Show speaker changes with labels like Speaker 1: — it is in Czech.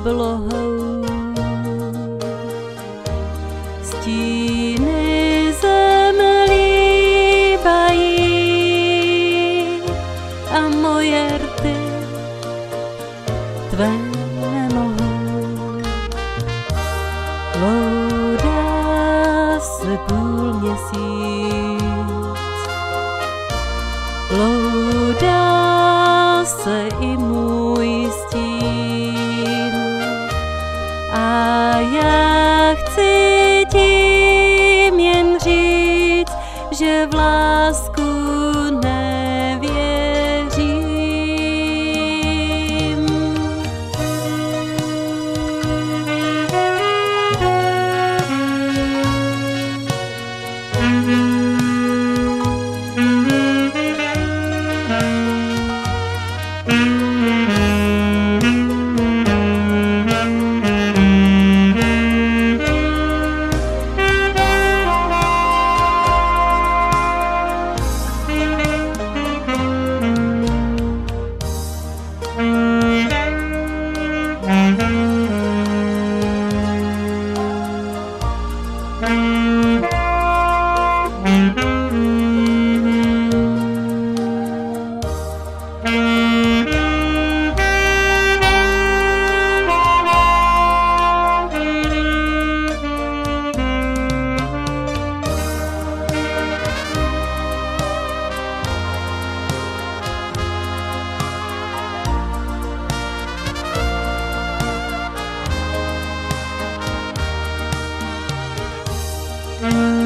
Speaker 1: oblohou. Stíny zem líbají a moje rty tvé nemohou. Loudá se půl měsíc, loudá se i můj А як це ті? Mm-hmm.